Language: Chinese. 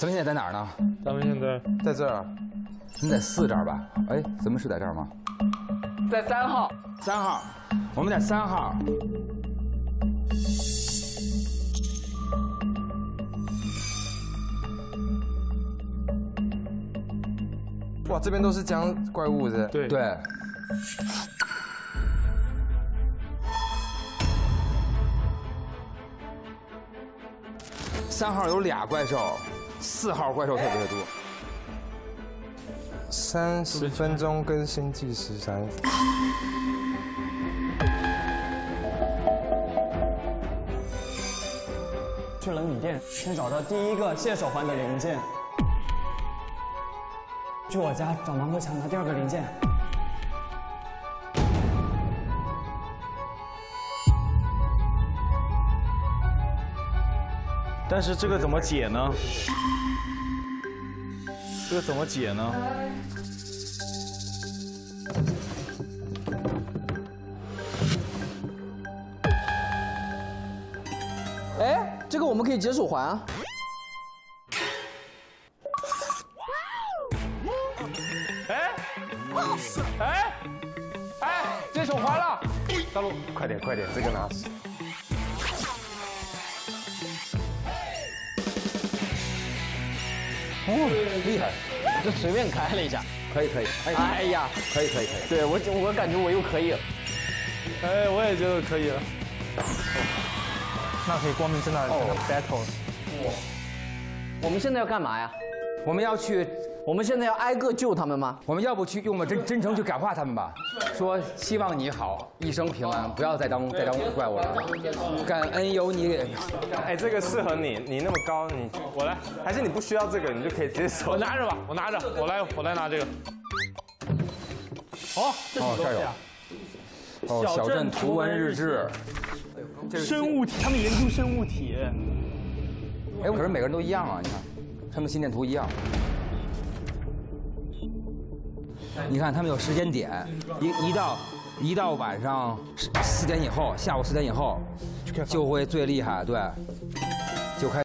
咱们现在在哪儿呢？咱们现在在这儿，你在四这儿吧？哎，咱们是在这儿吗？在三号，三号，我们在三号。哇，这边都是僵怪物是。对对。三号有俩怪兽，四号怪兽特别多。三十分钟更新计时三。去冷饮店，先找到第一个蟹手环的零件。去我家找王克强拿第二个零件。但是这个怎么解呢？这个怎么解呢？哎，这个我们可以解手环啊。哎，哎，哎，解手环了！大陆，快点快点，这个拿哦，厉害！就随便开了一下，可以可以，哎呀，可以可以可以。对我我感觉我又可以了。哎，我也觉得可以了。那可以光明正大的 battle。我们现在要干嘛呀？我们要去，我们现在要挨个救他们吗？我们要不去用我们真真诚去感化他们吧？说希望你好，一生平安，不要再当再当怪物了。感恩有你。哎，这个适合你，你那么高，你我来，还是你不需要这个，你就可以直接手我拿着吧，我拿着，我来，我来拿这个。哦，这哦，这儿有。哦，小镇图文日志。生物体，他们研究生物体。哎，可是每个人都一样啊，你看，他们心电图一样。你看，他们有时间点，一一到一到晚上四点以后，下午四点以后，就会最厉害，对，就开。